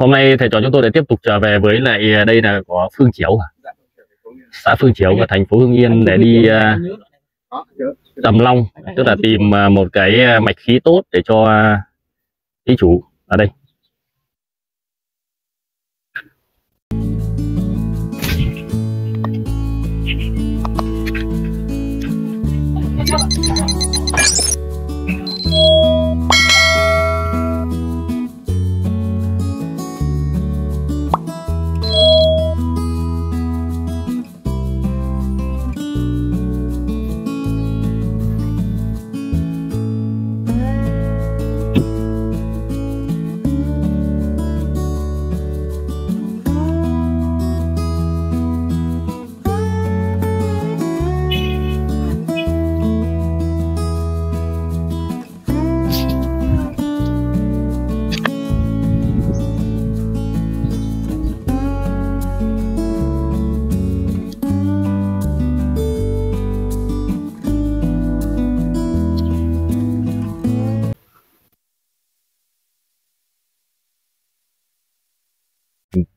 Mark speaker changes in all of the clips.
Speaker 1: hôm nay thầy trò chúng tôi lại tiếp tục trở về với lại à, đây là có Phương Chiếu à? xã Phương Chiếu và thành phố Hưng Yên để đi à, Tầm Long, tức là tìm một cái mạch khí tốt để cho thí chủ ở đây.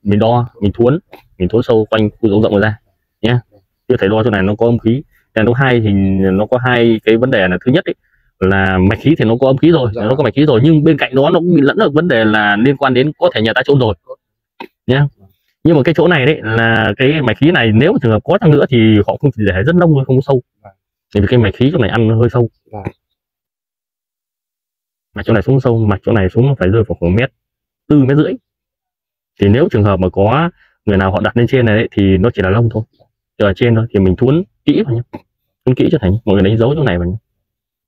Speaker 1: Mình đo mình thuấn mình thuấn sâu quanh khu rộng rộng ra nhé chưa thấy đo chỗ này nó có âm khí đèn số hai thì nó có hai cái vấn đề là thứ nhất ấy, là mạch khí thì nó có âm khí rồi
Speaker 2: Dạ.
Speaker 1: nó có mạch khí rồi nhưng bên cạnh đó nó cũng bị lẫn được vấn đề là liên quan đến có thể nhà ta trôn rồi nhé nhưng mà cái chỗ này đấy là cái mạch khí này nếu trường hợp có chăng nữa thì họ không chỉ để rất nông thôi không có sâu
Speaker 2: Dạ.
Speaker 1: vì cái mạch khí chỗ này ăn nó hơi sâu
Speaker 2: Dạ.
Speaker 1: chỗ này xuống sâu mà chỗ này xuống phải rơi vào khoảng mét tư mét rưỡi thì nếu trường hợp mà có người nào họ đặt lên trên này đấy, thì nó chỉ là lông thôi. Ở trên thôi thì mình thuấn kỹ vào nhé thuấn kỹ cho thành mọi người đánh dấu chỗ này vào nhé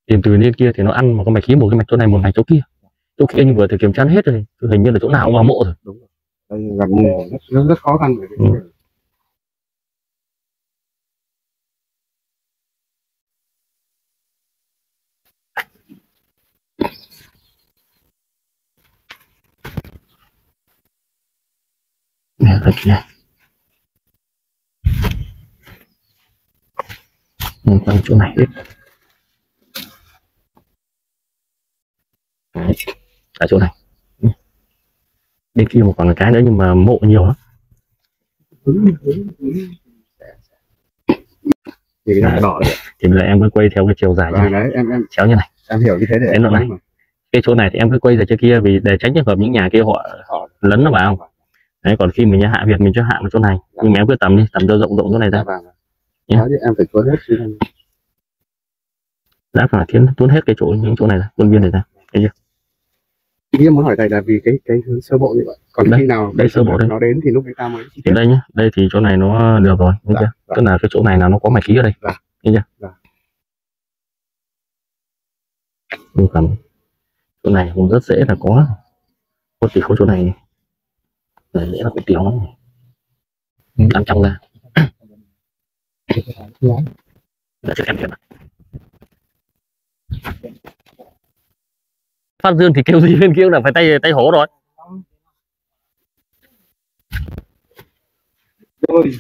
Speaker 1: tìm từ lên kia thì nó ăn mà có mạch khí một cái mạch chỗ này một mạch chỗ kia. Chỗ kia anh vừa thì kiểm tra hết rồi hình như là chỗ nào cũng vào mộ rồi.
Speaker 2: Đúng rồi. Đây gần như rất, rất, rất khó khăn về cái
Speaker 1: Ừ. thật kia Nhìn quanh chỗ này hết Đấy. ở chỗ này. Bên kia một còn là cái nữa nhưng mà mộ nhiều lắm.
Speaker 2: Thì cái này đỏ đấy.
Speaker 1: Thì bây giờ em cứ quay theo cái chiều dài này,
Speaker 2: đấy em em
Speaker 1: chéo như này.
Speaker 2: em hiểu như thế để
Speaker 1: Đến đoạn này. cái chỗ này thì em cứ quay ra chỗ kia vì để tránh trường hợp những nhà kia họ
Speaker 2: họ
Speaker 1: lấn nó vào đấy còn khi mình hạ việt mình cho hạ vào chỗ này. Nhưng mà em cứ tầm đi tầm cho rộng rộng chỗ này ra. Nhé.
Speaker 2: đó thì em phải cuốn hết xuyên
Speaker 1: đã phải tiến tuôn hết cái chỗ những chỗ này ra khuôn viên này ra.
Speaker 2: Ý em muốn hỏi thầy là vì cái cái hướng sơ bộ như vậy. Còn
Speaker 1: Đây,
Speaker 2: khi nào
Speaker 1: đây sơ bộ đây.
Speaker 2: nó đến thì lúc ấy ta mới
Speaker 1: thì
Speaker 2: tiết
Speaker 1: đây nhá đây thì chỗ này nó được rồi thấy
Speaker 2: Dạ,
Speaker 1: chưa?
Speaker 2: dạ.
Speaker 1: tức là cái chỗ này là nó có mạch khí ở đây.
Speaker 2: Dạ.
Speaker 1: thấy chưa?
Speaker 2: Dạ.
Speaker 1: còn chỗ này cũng rất dễ là có. Có tỷ khối chỗ này này dễ là có tiểu. Lắm làm trong ra để cho em hiểu phát dương thì kêu gì bên kia là phải tay tay hổ rồi.
Speaker 2: Rồi,